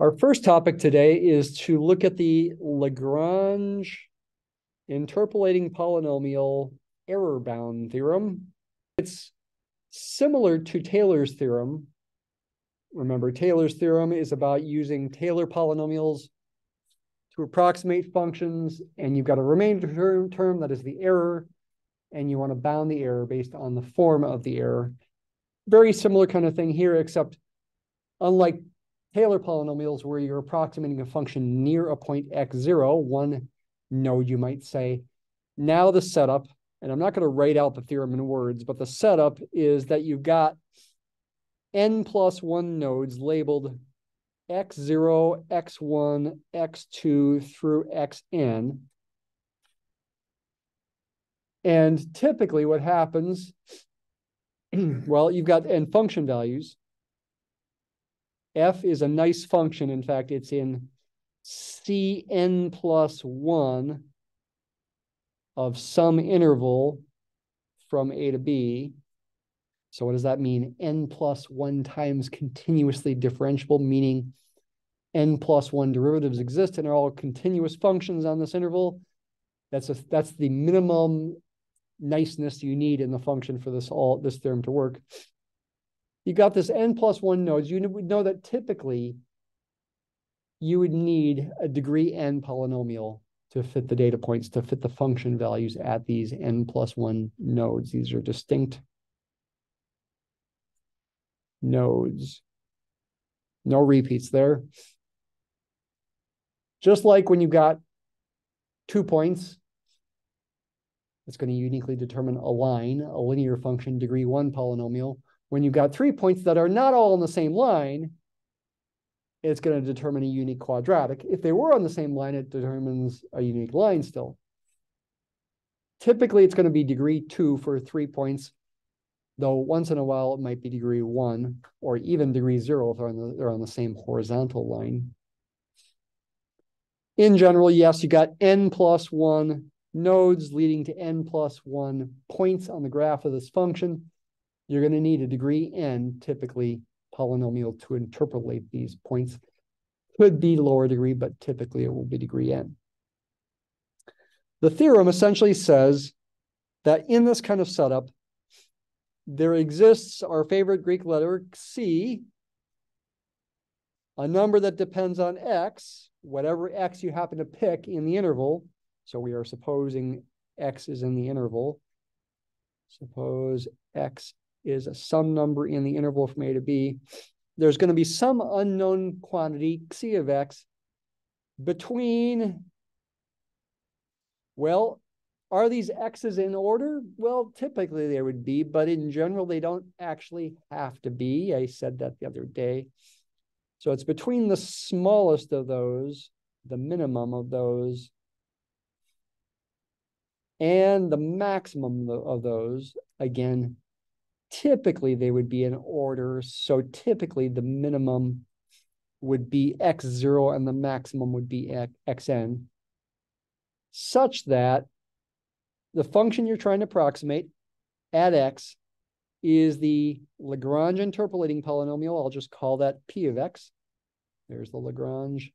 Our first topic today is to look at the Lagrange interpolating polynomial error bound theorem. It's similar to Taylor's theorem. Remember, Taylor's theorem is about using Taylor polynomials to approximate functions, and you've got a remainder term, term that is the error, and you want to bound the error based on the form of the error. Very similar kind of thing here, except unlike Taylor polynomials where you're approximating a function near a point x0, one node you might say. Now the setup, and I'm not going to write out the theorem in words, but the setup is that you've got n plus one nodes labeled x0, x1, x2 through xn. And typically what happens, well, you've got n function values. F is a nice function. In fact, it's in Cn plus 1 of some interval from A to B. So what does that mean? n plus 1 times continuously differentiable, meaning n plus 1 derivatives exist and are all continuous functions on this interval. That's a that's the minimum niceness you need in the function for this all this theorem to work. You got this n plus 1 nodes. You would know that typically you would need a degree n polynomial to fit the data points, to fit the function values at these n plus one nodes. These are distinct nodes. No repeats there. Just like when you've got two points, it's going to uniquely determine a line, a linear function, degree one polynomial. When you've got three points that are not all on the same line, it's going to determine a unique quadratic. If they were on the same line, it determines a unique line still. Typically, it's going to be degree two for three points, though once in a while it might be degree one or even degree zero if they're on the, they're on the same horizontal line. In general, yes, you got n plus one nodes leading to n plus one points on the graph of this function. You're going to need a degree n typically polynomial to interpolate these points. Could be lower degree, but typically it will be degree n. The theorem essentially says that in this kind of setup, there exists our favorite Greek letter c, a number that depends on x, whatever x you happen to pick in the interval. So we are supposing x is in the interval. Suppose x is some number in the interval from A to B. There's going to be some unknown quantity, C of X, between, well, are these X's in order? Well, typically they would be, but in general, they don't actually have to be. I said that the other day. So it's between the smallest of those, the minimum of those, and the maximum of those, again, typically they would be in order. So typically the minimum would be x0 and the maximum would be xn, such that the function you're trying to approximate at x is the Lagrange interpolating polynomial. I'll just call that p of x. There's the Lagrange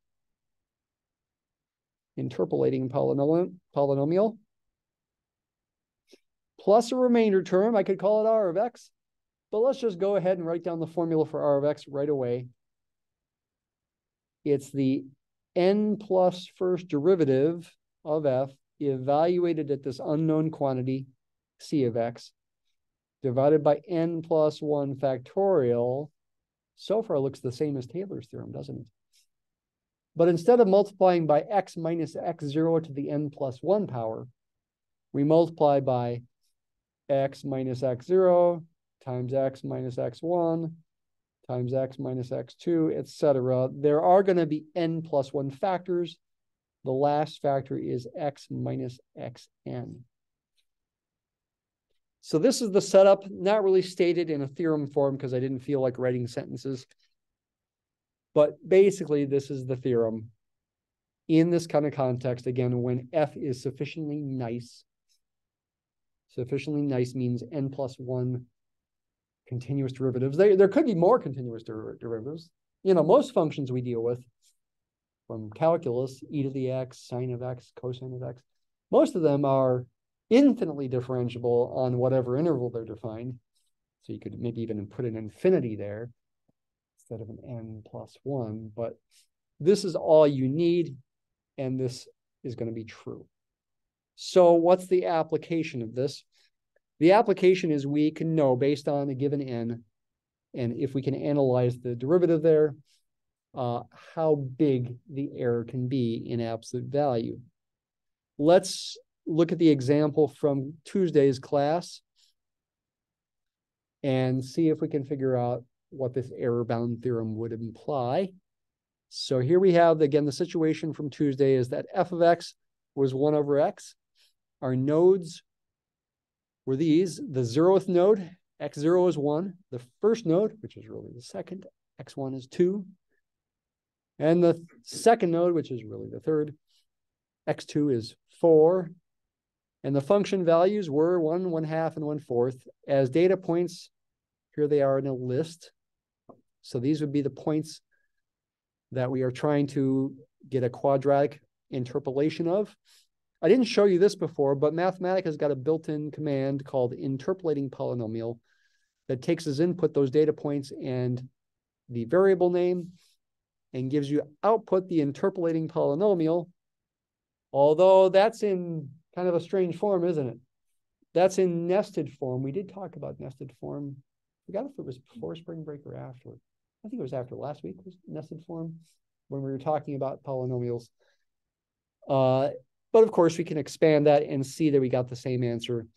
interpolating polynomial plus a remainder term. I could call it R of X, but let's just go ahead and write down the formula for R of X right away. It's the n plus first derivative of F evaluated at this unknown quantity, C of X, divided by n plus 1 factorial. So far looks the same as Taylor's theorem, doesn't it? But instead of multiplying by x minus x0 to the n plus 1 power, we multiply by x minus x0 times x minus x1 times x minus x2, etc. There are going to be n plus 1 factors. The last factor is x minus xn. So this is the setup, not really stated in a theorem form because I didn't feel like writing sentences. But basically, this is the theorem. In this kind of context, again, when f is sufficiently nice, Sufficiently nice means n plus one continuous derivatives. They, there could be more continuous der derivatives. You know, most functions we deal with from calculus, e to the x, sine of x, cosine of x. Most of them are infinitely differentiable on whatever interval they're defined. So you could maybe even put an infinity there instead of an n plus one, but this is all you need, and this is going to be true. So what's the application of this? The application is we can know based on a given n, and if we can analyze the derivative there, uh, how big the error can be in absolute value. Let's look at the example from Tuesday's class and see if we can figure out what this error bound theorem would imply. So here we have, again, the situation from Tuesday is that f of x was 1 over x. Our nodes were these. The zeroth node, x0 is 1. The first node, which is really the second, x1 is 2. And the second node, which is really the third, x2 is 4. And the function values were 1, 1 half, and 1 fourth. As data points, here they are in a list. So these would be the points that we are trying to get a quadratic interpolation of. I didn't show you this before, but Mathematica has got a built-in command called interpolating polynomial that takes as input those data points and the variable name and gives you output the interpolating polynomial, although that's in kind of a strange form, isn't it? That's in nested form. We did talk about nested form. I forgot if it was before spring break or after. I think it was after last week was nested form when we were talking about polynomials. Uh, but of course, we can expand that and see that we got the same answer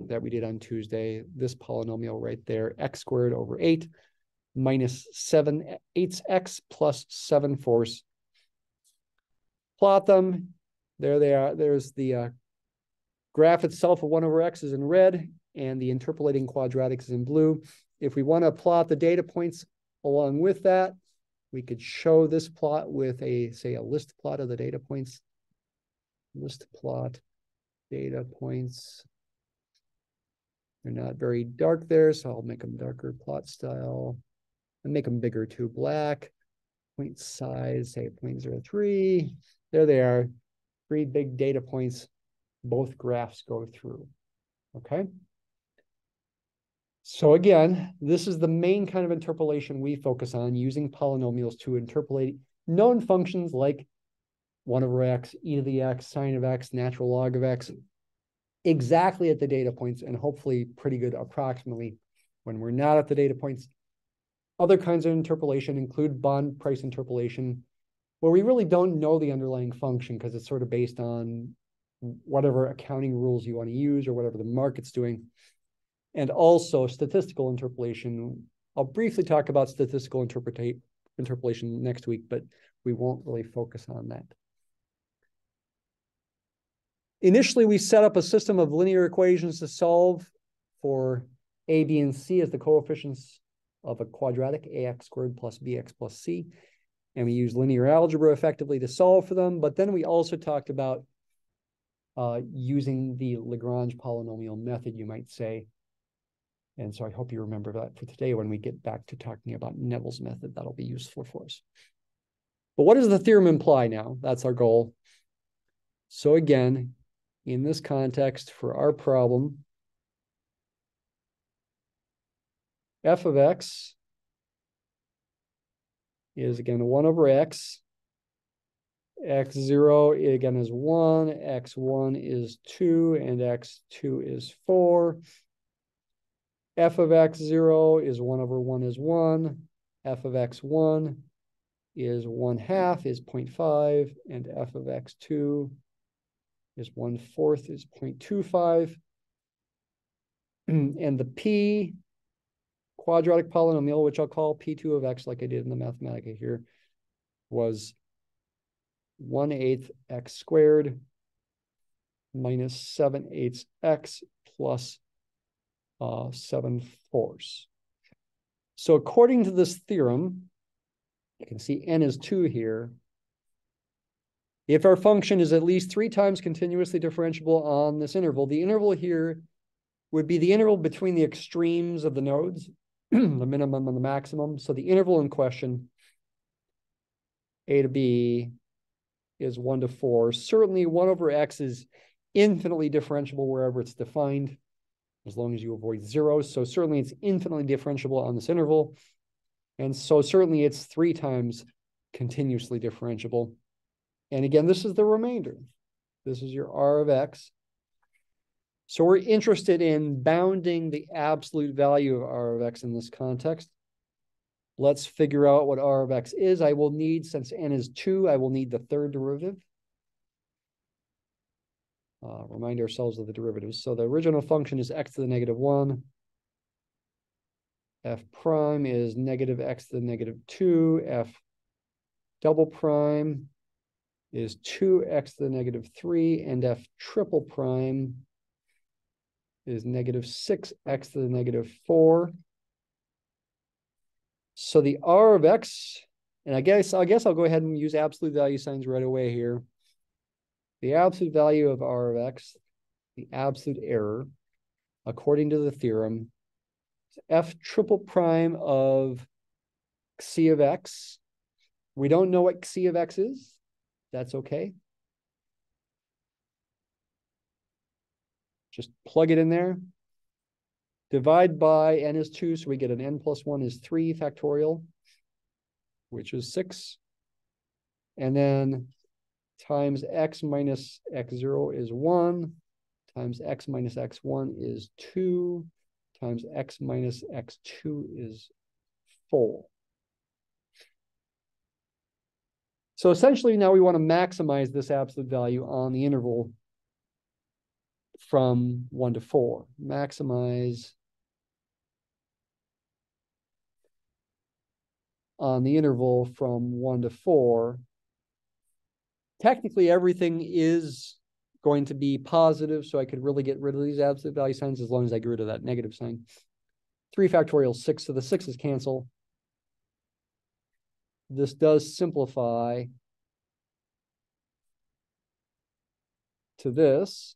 that we did on Tuesday. This polynomial right there, x squared over 8 minus 7 eighths x plus 7 fourths. Plot them. There they are. There's the uh, graph itself of 1 over x is in red, and the interpolating quadratics is in blue. If we want to plot the data points along with that, we could show this plot with a, say, a list plot of the data points. List plot, data points. They're not very dark there, so I'll make them darker plot style and make them bigger too. Black, point size, say 0.03. There they are. Three big data points. Both graphs go through. Okay. So again, this is the main kind of interpolation we focus on using polynomials to interpolate known functions like 1 over x, e to the x, sine of x, natural log of x, exactly at the data points and hopefully pretty good approximately when we're not at the data points other kinds of interpolation include bond price interpolation, where we really don't know the underlying function because it's sort of based on whatever accounting rules you want to use or whatever the market's doing. And also statistical interpolation. I'll briefly talk about statistical interpolation next week, but we won't really focus on that. Initially, we set up a system of linear equations to solve for A, B, and C as the coefficients of a quadratic ax squared plus bx plus c. And we use linear algebra effectively to solve for them. But then we also talked about uh, using the Lagrange polynomial method, you might say. And so I hope you remember that for today when we get back to talking about Neville's method. That'll be useful for us. But what does the theorem imply now? That's our goal. So again, in this context, for our problem, f of x is again 1 over x. x0 again is 1, x1 is 2, and x2 is 4. f of x0 is 1 over 1 is 1. f of x1 is 1 half is 0.5, and f of x2 is 1 fourth is 0.25. and the p quadratic polynomial, which I'll call P2 of x like I did in the Mathematica here, was 1 8th x squared minus 7 eighths x plus uh, 7 fourths. So according to this theorem, you can see n is 2 here. If our function is at least three times continuously differentiable on this interval, the interval here would be the interval between the extremes of the nodes. the minimum and the maximum. So the interval in question, A to B, is 1 to 4. Certainly 1 over x is infinitely differentiable wherever it's defined, as long as you avoid zeros. So certainly it's infinitely differentiable on this interval. And so certainly it's 3 times continuously differentiable. And again, this is the remainder. This is your r of x. So we're interested in bounding the absolute value of r of x in this context. Let's figure out what r of x is. I will need, since n is 2, I will need the third derivative. Uh, remind ourselves of the derivatives. So the original function is x to the negative 1. f prime is negative x to the negative 2. f double prime is 2x to the negative 3. And f triple prime is negative 6x to the negative 4. So the R of X, and I guess I guess I'll go ahead and use absolute value signs right away here. The absolute value of R of X, the absolute error, according to the theorem, F triple prime of C of X. We don't know what C of X is. That's okay. Just plug it in there. Divide by n is 2, so we get an n plus 1 is 3 factorial, which is 6. And then times x minus x0 is 1, times x minus x1 is 2, times x minus x2 is 4. So essentially now we want to maximize this absolute value on the interval from 1 to 4. Maximize on the interval from one to four, technically everything is going to be positive, so I could really get rid of these absolute value signs as long as I get rid of that negative sign. 3 factorial 6, so the 6's cancel. This does simplify to this.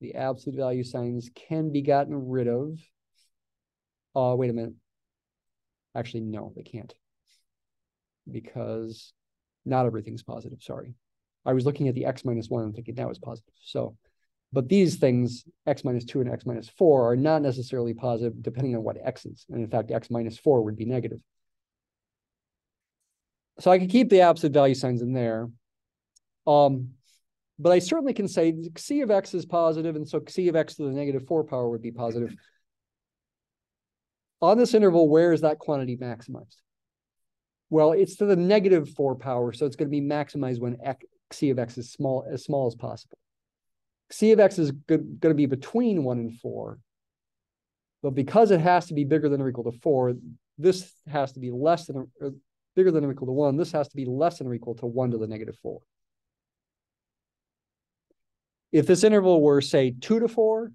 The absolute value signs can be gotten rid of. Uh, wait a minute. Actually, no, they can't. Because not everything's positive, sorry. I was looking at the x minus 1 and thinking that was positive. So, but these things, x minus 2 and x minus 4, are not necessarily positive depending on what x is. And in fact, x minus 4 would be negative. So I can keep the absolute value signs in there. Um, but I certainly can say c of x is positive, and so c of x to the negative 4 power would be positive on this interval, where is that quantity maximized? Well, it's to the negative four power, so it's going to be maximized when x, c of x is small as small as possible. c of x is going to be between one and four, but because it has to be bigger than or equal to four, this has to be less than or bigger than or equal to one. This has to be less than or equal to one to the negative four. If this interval were, say, two to four,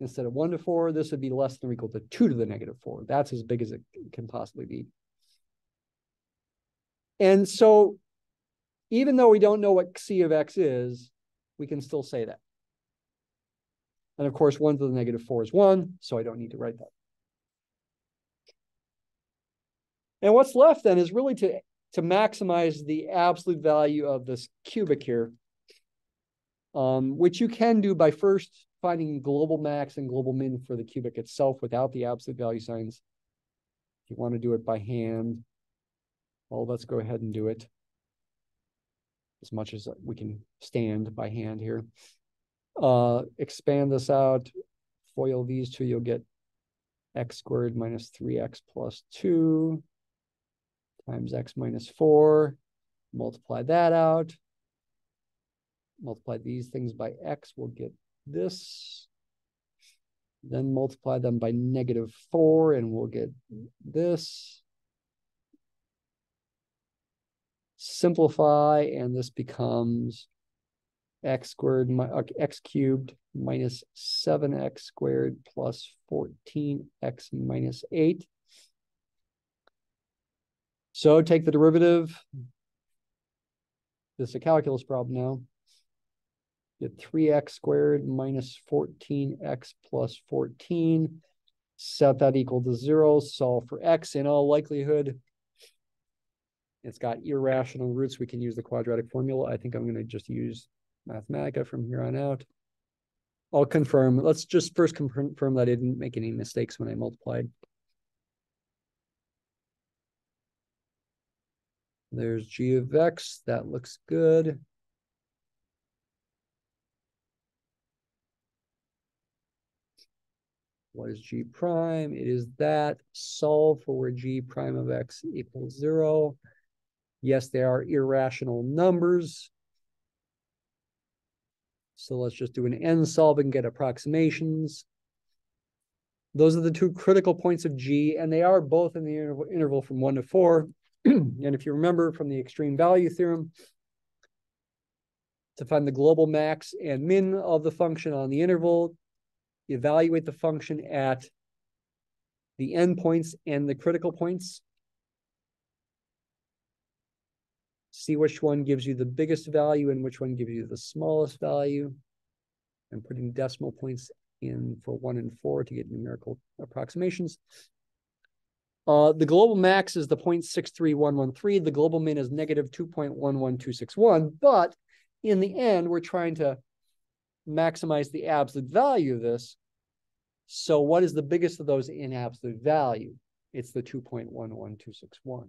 instead of one to four, this would be less than or equal to two to the negative four. That's as big as it can possibly be. And so even though we don't know what C of X is, we can still say that. And of course, one to the negative four is one, so I don't need to write that. And what's left then is really to, to maximize the absolute value of this cubic here, um, which you can do by first finding global max and global min for the cubic itself without the absolute value signs. If you want to do it by hand, well, let's go ahead and do it as much as we can stand by hand here. Uh, expand this out, FOIL these two, you'll get x squared minus 3x plus 2 times x minus 4. Multiply that out. Multiply these things by x, we'll get this, then multiply them by negative 4, and we'll get this. Simplify, and this becomes x squared, uh, x cubed minus 7x squared plus 14x minus 8. So take the derivative. This is a calculus problem now get 3x squared minus 14x plus 14. Set that equal to zero, solve for x. In all likelihood, It's got irrational roots. We can use the quadratic formula. I think I'm going to just use Mathematica from here on out. I'll confirm. Let's just first confirm that I didn't make any mistakes when I multiplied. There's g of x. That looks good. What is g prime? It is that. Solve for where g prime of x equals zero. Yes, they are irrational numbers. So let's just do an n solve and get approximations. Those are the two critical points of G, and they are both in the interval, interval from 1 to 4. and if you remember from the extreme value theorem, to find the global max and min of the function on the interval, evaluate the function at the endpoints and the critical points. see which one gives you the biggest value and which one gives you the smallest value. I'm putting decimal points in for one and four to get numerical approximations. Uh, the global max is the 0.63113. The global min is negative 2.11261. But in the end, we're trying to maximize the absolute value of this. So what is the biggest of those in absolute value? It's the 2.11261.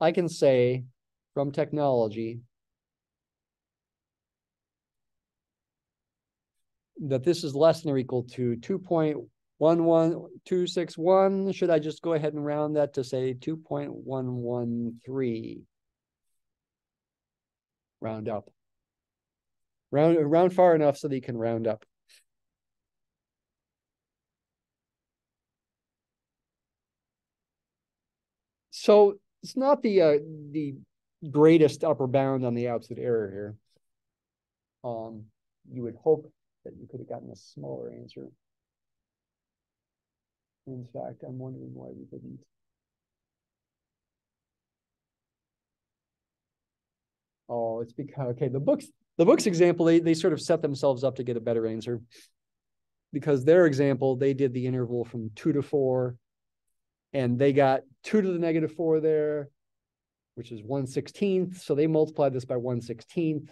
I can say from technology that this is less than or equal to 2.11261. Should I just go ahead and round that to say 2.113? Round up. Round, round far enough so that you can round up. So it's not the uh, the greatest upper bound on the absolute error here. Um, you would hope that you could have gotten a smaller answer. In fact, I'm wondering why we didn't. Oh, it's because okay, the books the books example, they they sort of set themselves up to get a better answer. Because their example, they did the interval from two to four and they got two to the negative four there, which is one sixteenth. So they multiplied this by one sixteenth.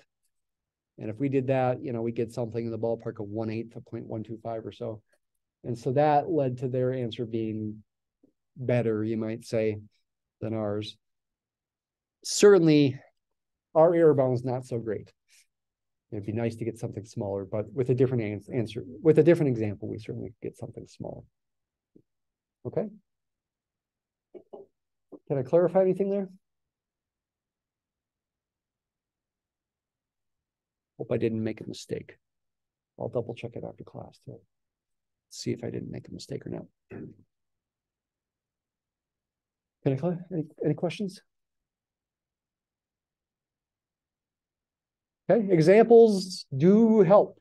And if we did that, you know, we get something in the ballpark of one eighth of 0.125 or so. And so that led to their answer being better, you might say, than ours. Certainly, our error bound is not so great. It'd be nice to get something smaller, but with a different answer, with a different example, we certainly get something smaller. Okay. Can I clarify anything there? Hope I didn't make a mistake. I'll double check it after class to see if I didn't make a mistake or not. Any, any questions? Okay, examples do help,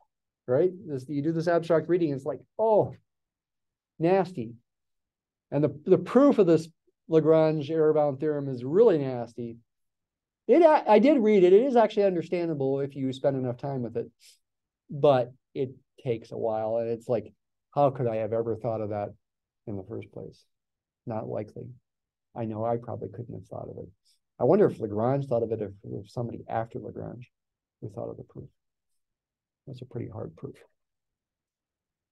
right? This, you do this abstract reading, it's like, oh, nasty. And the, the proof of this Lagrange error bound theorem is really nasty. It I did read it. It is actually understandable if you spend enough time with it, but it takes a while, and it's like, how could I have ever thought of that in the first place? Not likely. I know I probably couldn't have thought of it. I wonder if Lagrange thought of it, if, if somebody after Lagrange who thought of the proof. That's a pretty hard proof.